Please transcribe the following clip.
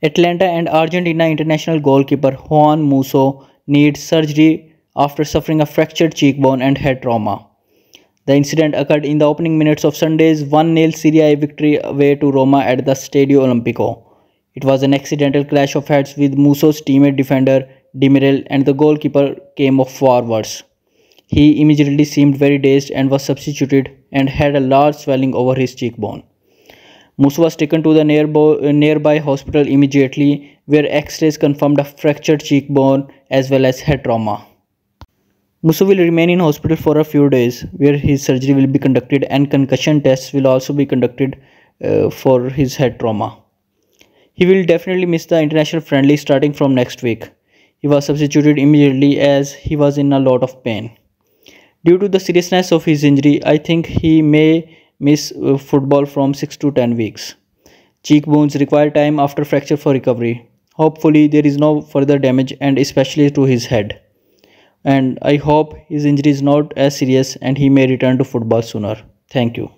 Atalanta and Argentina international goalkeeper Juan Musso needs surgery after suffering a fractured cheekbone and head trauma. The incident occurred in the opening minutes of Sunday's 1-0 Serie A victory away to Roma at the Stadio Olimpico. It was an accidental clash of heads with Musso's teammate defender Demiral and the goalkeeper came off forwards. He immediately seemed very dazed and was substituted and had a large swelling over his cheekbone. Musso was taken to the nearby, nearby hospital immediately where x-rays confirmed a fractured cheekbone as well as head trauma. Musso will remain in hospital for a few days where his surgery will be conducted and concussion tests will also be conducted uh, for his head trauma. He will definitely miss the international friendly starting from next week. He was substituted immediately as he was in a lot of pain. Due to the seriousness of his injury, I think he may miss uh, football from 6 to 10 weeks. Cheekbones require time after fracture for recovery. Hopefully, there is no further damage and especially to his head. And I hope his injury is not as serious and he may return to football sooner. Thank you.